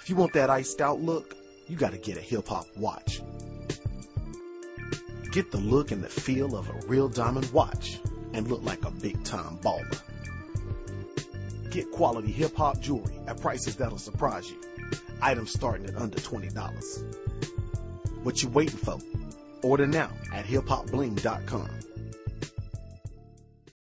If you want that iced out look, you gotta get a hip hop watch. Get the look and the feel of a real diamond watch and look like a big time baller. Get quality hip hop jewelry at prices that'll surprise you. Items starting at under $20. What you waiting for? Order now at hiphopbling.com.